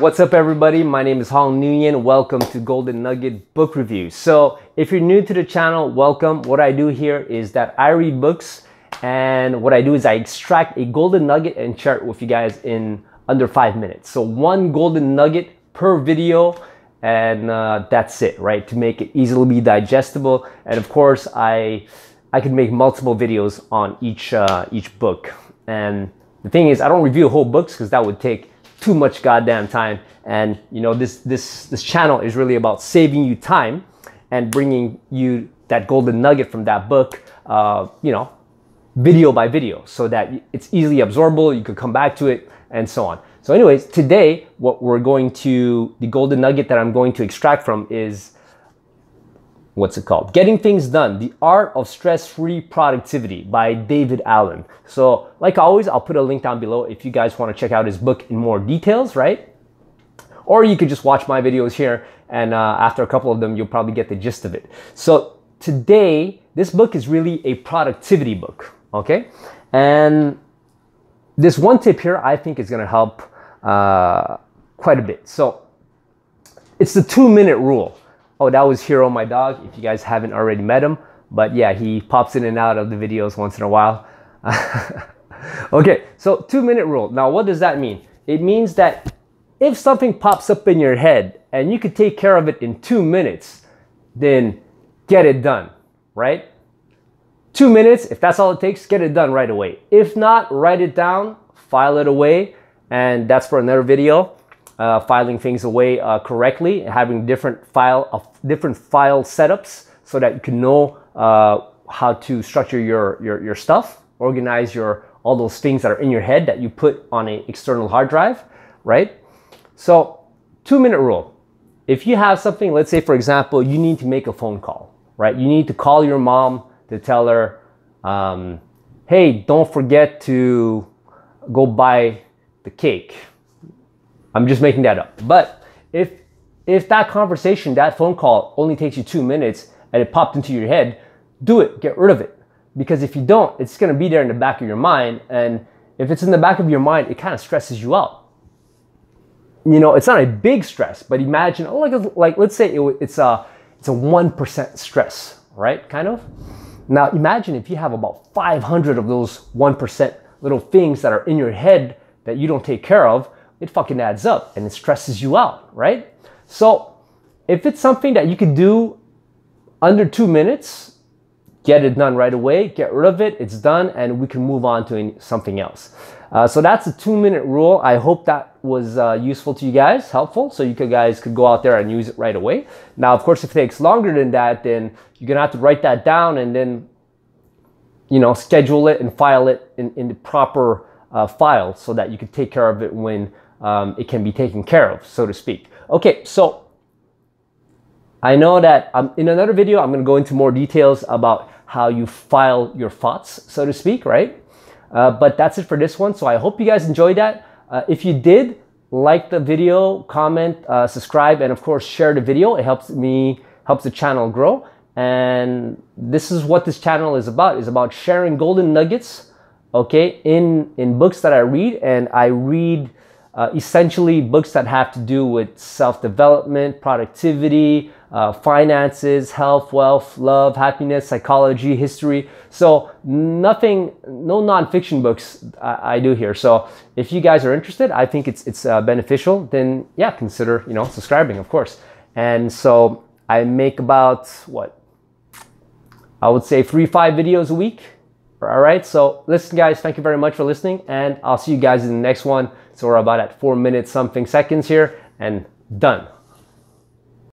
What's up everybody? My name is Hong Nguyen. Welcome to Golden Nugget Book Review. So if you're new to the channel, welcome. What I do here is that I read books and what I do is I extract a golden nugget and share it with you guys in under five minutes. So one golden nugget per video and uh, that's it, right? To make it easily be digestible. And of course, I I can make multiple videos on each uh, each book. And the thing is, I don't review whole books because that would take too much goddamn time. And you know, this this this channel is really about saving you time and bringing you that golden nugget from that book. Uh, you know, video by video, so that it's easily absorbable. You could come back to it and so on. So, anyways, today what we're going to the golden nugget that I'm going to extract from is what's it called? Getting Things Done, The Art of Stress-Free Productivity by David Allen. So like always, I'll put a link down below if you guys want to check out his book in more details, right? Or you could just watch my videos here and uh, after a couple of them, you'll probably get the gist of it. So today, this book is really a productivity book, okay? And this one tip here, I think is gonna help uh, quite a bit. So it's the two minute rule. Oh, that was Hero, my dog, if you guys haven't already met him. But yeah, he pops in and out of the videos once in a while. okay, so two minute rule. Now, what does that mean? It means that if something pops up in your head and you could take care of it in two minutes, then get it done, right? Two minutes, if that's all it takes, get it done right away. If not, write it down, file it away, and that's for another video uh, filing things away uh, correctly, having different file of different file setups so that you can know uh, how to structure your, your, your stuff, organize your all those things that are in your head that you put on an external hard drive, right? So two minute rule. If you have something, let's say for example, you need to make a phone call, right? You need to call your mom to tell her, um, hey, don't forget to go buy the cake, I'm just making that up. But if if that conversation, that phone call only takes you two minutes and it popped into your head, do it, get rid of it. Because if you don't, it's gonna be there in the back of your mind. And if it's in the back of your mind, it kind of stresses you out. You know, it's not a big stress, but imagine, oh, like, like let's say it, it's a it's a one percent stress, right? Kind of. Now imagine if you have about 500 of those one percent little things that are in your head that you don't take care of it fucking adds up and it stresses you out, right? So if it's something that you could do under two minutes, get it done right away, get rid of it, it's done, and we can move on to something else. Uh, so that's a two minute rule. I hope that was uh, useful to you guys, helpful, so you could, guys could go out there and use it right away. Now, of course, if it takes longer than that, then you're gonna have to write that down and then, you know, schedule it and file it in, in the proper uh, file so that you can take care of it when um, it can be taken care of, so to speak. Okay, so I know that um, in another video, I'm going to go into more details about how you file your thoughts, so to speak, right? Uh, but that's it for this one. So I hope you guys enjoyed that. Uh, if you did, like the video, comment, uh, subscribe, and of course, share the video. It helps me, helps the channel grow. And this is what this channel is about, is about sharing golden nuggets, okay, in, in books that I read. And I read uh, essentially books that have to do with self-development, productivity, uh, finances, health, wealth, love, happiness, psychology, history. So nothing, no nonfiction books I, I do here. So if you guys are interested, I think it's it's uh, beneficial. Then yeah, consider you know subscribing, of course. And so I make about what I would say three five videos a week. All right. So listen, guys, thank you very much for listening, and I'll see you guys in the next one. So we're about at four minutes something seconds here, and done.